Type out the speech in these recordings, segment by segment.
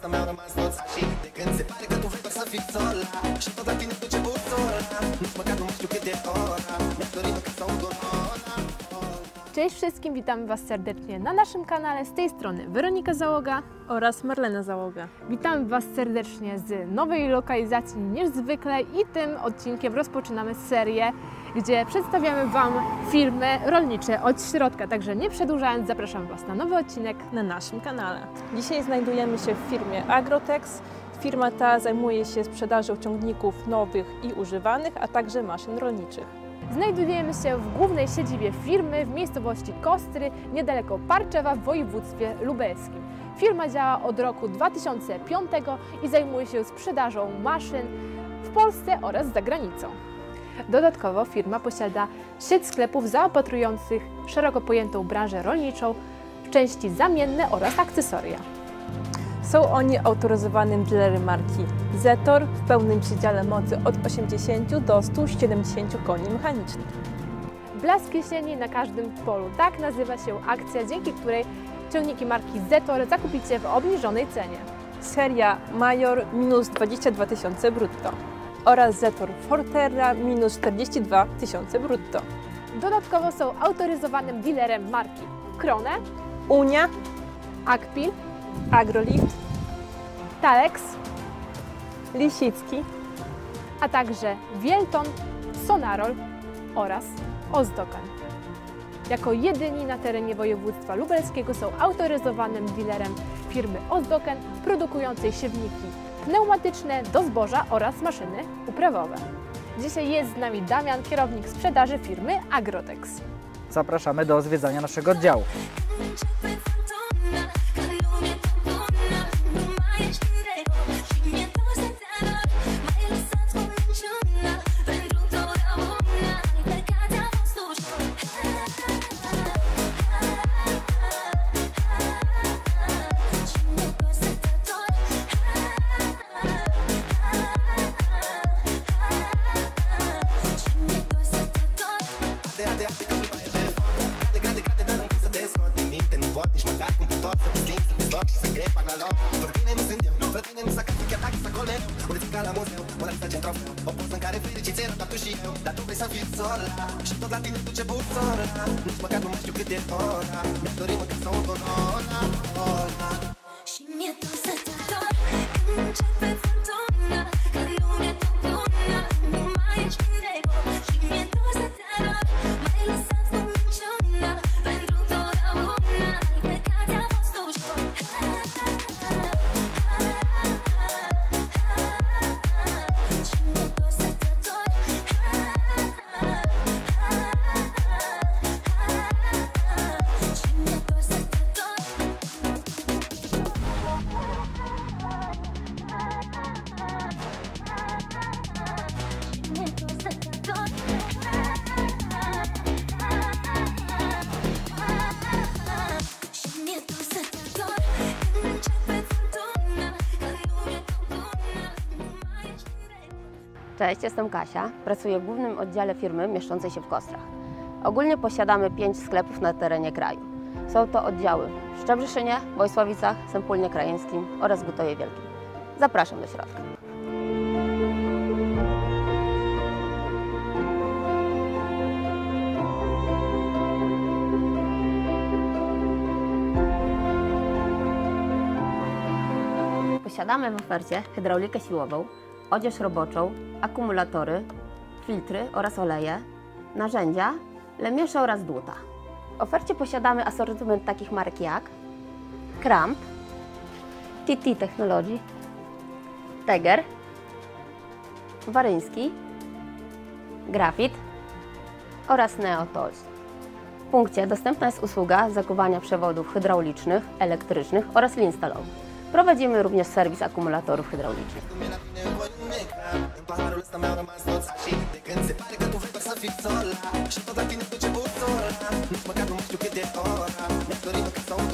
Toți de când se pare că tu vrei doar să fii sola Și tot la tine Nici măcar nu mai știu cât ora Mi-aș Cześć wszystkim, witamy Was serdecznie na naszym kanale. Z tej strony Weronika Załoga. oraz Marlena Załoga. Witamy Was serdecznie z nowej lokalizacji niż zwykle i tym odcinkiem rozpoczynamy serię, gdzie przedstawiamy Wam firmy rolnicze od środka. Także nie przedłużając, zapraszam Was na nowy odcinek. na naszym kanale. Dzisiaj znajdujemy się w firmie Agrotex. Firma ta zajmuje się sprzedażą ciągników nowych i używanych, a także maszyn rolniczych. Znajdujemy się w głównej siedzibie firmy w miejscowości Kostry, niedaleko Parczewa w województwie lubelskim. Firma działa od roku 2005 i zajmuje się sprzedażą maszyn w Polsce oraz za granicą. Dodatkowo firma posiada sieć sklepów zaopatrujących szeroko pojętą branżę rolniczą w części zamienne oraz akcesoria. Są oni autoryzowanym dealerem marki Zetor w pełnym przedziale mocy od 80 do 170 koni mechanicznych. Blask jesieni na każdym polu. Tak nazywa się akcja, dzięki której ciągniki marki Zetor zakupicie w obniżonej cenie. Seria Major minus 22 tysiące brutto oraz Zetor Forterra minus 42 tysiące brutto. Dodatkowo są autoryzowanym dealerem marki Krone, Unia, Akpil, Agrolift, Talex, Lisicki, a także Wielton, Sonarol oraz Ozdokan. Jako jedyni na terenie województwa lubelskiego są autoryzowanym dealerem firmy Ozdoken produkującej siewniki pneumatyczne do zboża oraz maszyny uprawowe. Dzisiaj jest z nami Damian, kierownik sprzedaży firmy Agrotex. Zapraszamy do zwiedzania naszego oddziału. Pot nici măcar cum tot Să te schimb, să te stoc și să crep la loc Fără tine nu sunt eu, fără tine nu s-a casă Chiar dacă s-a coleu, unde ți ca la muzeu Ăla să facem trofeu, o poză în care fericiți erau Dar tu și eu, dar tu vrei să fii sola Și tot la tine duce busola Nici măcar nu mai știu cât e ora. Mi-aș dori Cześć, jestem Kasia. Pracuję w głównym oddziale firmy mieszczącej się w Kostrach. Ogólnie posiadamy pięć sklepów na terenie kraju. Są to oddziały w Szczebrzyszynie, Wojsławicach, Sępólnie Krajeńskim oraz Gutowie Wielkim. Zapraszam do środka. Posiadamy w ofercie hydraulikę siłową, odzież roboczą, akumulatory, filtry oraz oleje, narzędzia, lemiesze oraz dłuta. W ofercie posiadamy asortyment takich marek jak Kramp, TT Technology, Teger, Waryński, Grafit oraz Neo Tools. W punkcie dostępna jest usługa zakuwania przewodów hydraulicznych, elektrycznych oraz lin stalowych. Prowadzimy również serwis akumulatorów hydraulicznych. Paharul ăsta mi-au rămas toți Și de când se pare că tu vrei doar să fii sola Și tot la tine duce busola Nici măcar nu mai știu cât e ora Mi-aș dori măcar să aud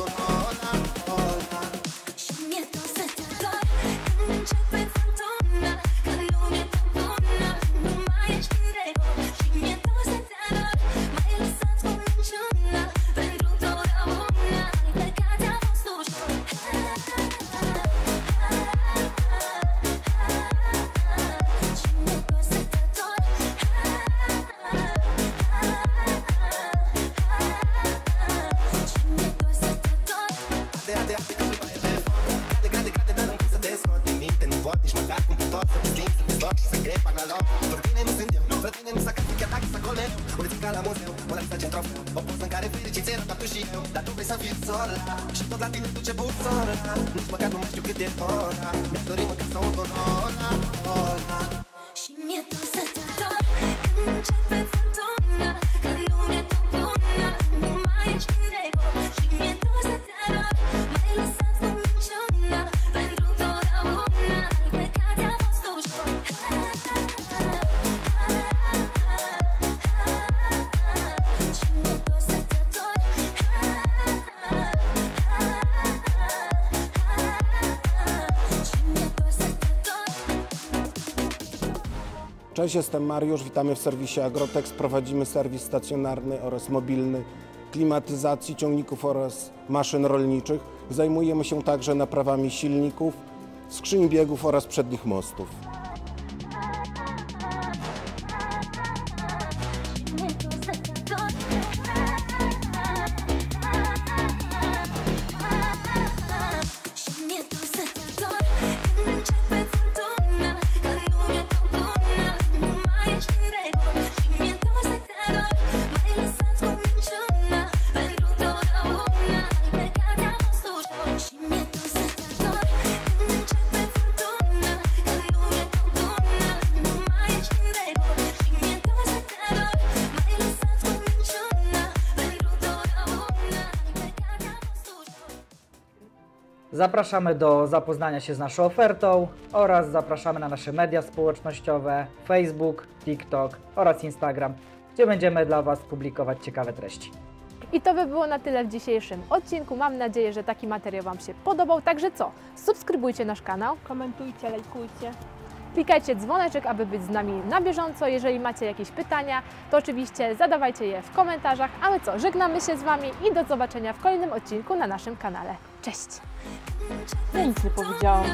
meu O revistă ce trofeu O poză în care fericiți eram ca tu și eu Dar tu vrei să fii sora. Și tot la tine duce bursora Nici măcar nu mai știu cât e ora. Mi-aș dori măcar să aud un ora, ora. Și mi-e tot Cześć, jestem Mariusz, witamy w serwisie Agrotex. Prowadzimy serwis stacjonarny oraz mobilny klimatyzacji ciągników oraz maszyn rolniczych. Zajmujemy się także naprawami silników, skrzyń biegów oraz przednich mostów. Zapraszamy do zapoznania się z naszą ofertą oraz zapraszamy na nasze media społecznościowe Facebook, TikTok oraz Instagram, gdzie będziemy dla Was publikować ciekawe treści. I to by było na tyle w dzisiejszym odcinku. Mam nadzieję, że taki materiał Wam się podobał. Także co? Subskrybujcie nasz kanał, Komentujcie, lajkujcie. klikajcie dzwoneczek, aby być z nami na bieżąco. Jeżeli macie jakieś pytania, to oczywiście zadawajcie je w komentarzach. A my co? Żegnamy się z Wami i do zobaczenia w kolejnym odcinku na naszym kanale. Cześć! Ja nic nie powiedziałam.